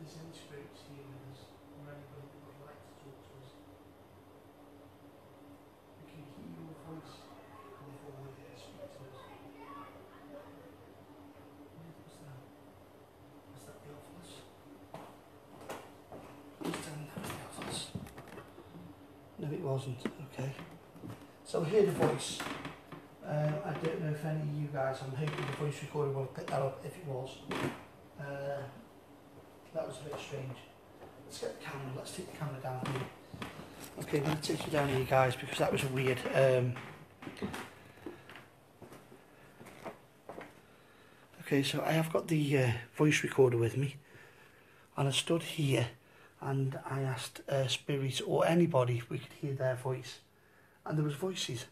there's any spirits here with us, or anybody that would like to talk to us. We can hear your voice come forward and speak to us. What's that? Was that the office? Just down there, the office. No, it wasn't. Okay. So we heard a voice. Um, I don't know if any of you guys, I'm hoping the voice recorder will pick that up if it was. A bit strange. Let's get the camera, let's take the camera down here. Okay, I'm going to take you down here guys because that was weird. Um, okay, so I have got the uh, voice recorder with me and I stood here and I asked uh, spirits or anybody if we could hear their voice and there was voices